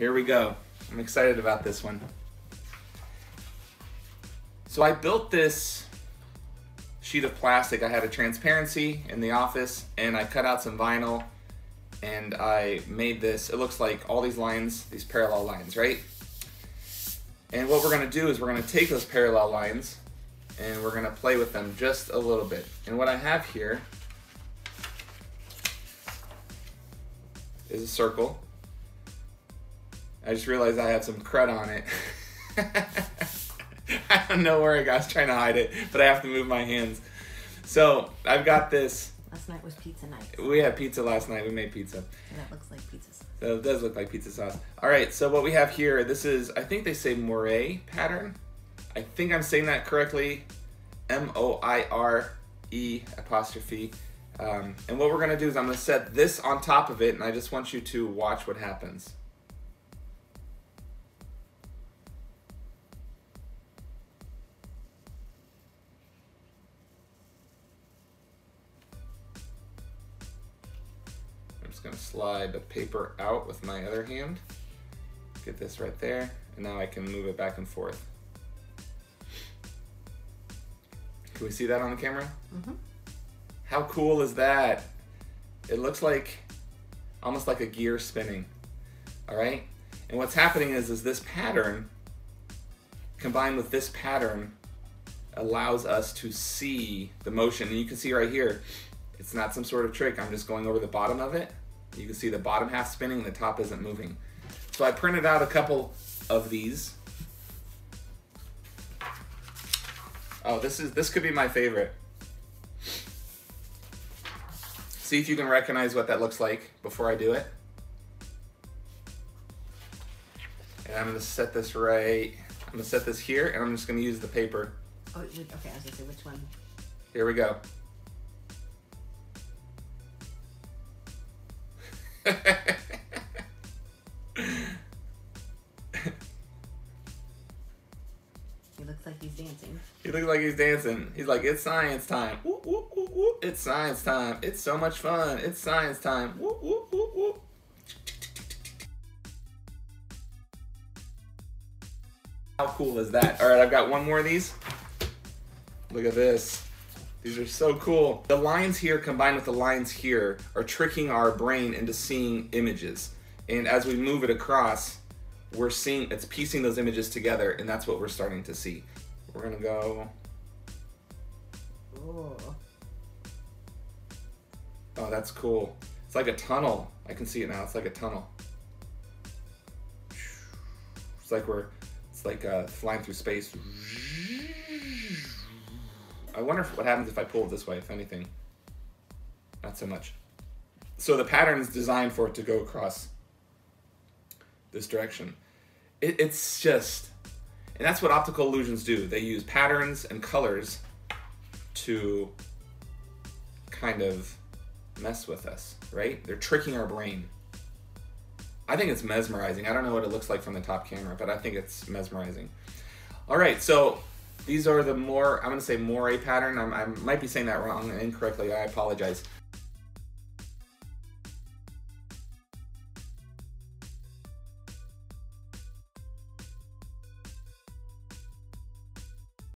Here we go. I'm excited about this one. So I built this sheet of plastic. I had a transparency in the office and I cut out some vinyl and I made this. It looks like all these lines, these parallel lines, right? And what we're gonna do is we're gonna take those parallel lines and we're gonna play with them just a little bit. And what I have here is a circle. I just realized I have some crud on it. I don't know where I got, I was trying to hide it, but I have to move my hands. So I've got this. Last night was pizza night. We had pizza last night. We made pizza. And that looks like pizza. sauce. So it does look like pizza sauce. All right, so what we have here, this is, I think they say moire pattern. I think I'm saying that correctly. M-O-I-R-E apostrophe. Um, and what we're gonna do is I'm gonna set this on top of it and I just want you to watch what happens. Just gonna slide the paper out with my other hand. Get this right there, and now I can move it back and forth. Can we see that on the camera? Mhm. How cool is that? It looks like almost like a gear spinning. All right? And what's happening is is this pattern combined with this pattern allows us to see the motion. And you can see right here, it's not some sort of trick. I'm just going over the bottom of it. You can see the bottom half spinning and the top isn't moving. So I printed out a couple of these. Oh, this is this could be my favorite. See if you can recognize what that looks like before I do it. And I'm gonna set this right. I'm gonna set this here, and I'm just gonna use the paper. Oh, okay. I was gonna say which one. Here we go. He looks like he's dancing. he looks like he's dancing. He's like, it's science time. Whoop, whoop, whoop, whoop. It's science time. It's so much fun. It's science time. Whoop, whoop, whoop, whoop. How cool is that? All right, I've got one more of these. Look at this. These are so cool. The lines here combined with the lines here are tricking our brain into seeing images. And as we move it across, we're seeing, it's piecing those images together, and that's what we're starting to see. We're gonna go, Oh. oh, that's cool. It's like a tunnel. I can see it now. It's like a tunnel. It's like we're, it's like uh, flying through space. I wonder if, what happens if I pull it this way, if anything. Not so much. So the pattern is designed for it to go across this direction. It, it's just, and that's what optical illusions do. They use patterns and colors to kind of mess with us, right? They're tricking our brain. I think it's mesmerizing. I don't know what it looks like from the top camera, but I think it's mesmerizing. All right, so these are the more, I'm gonna say moire pattern. I'm, I might be saying that wrong incorrectly. I apologize.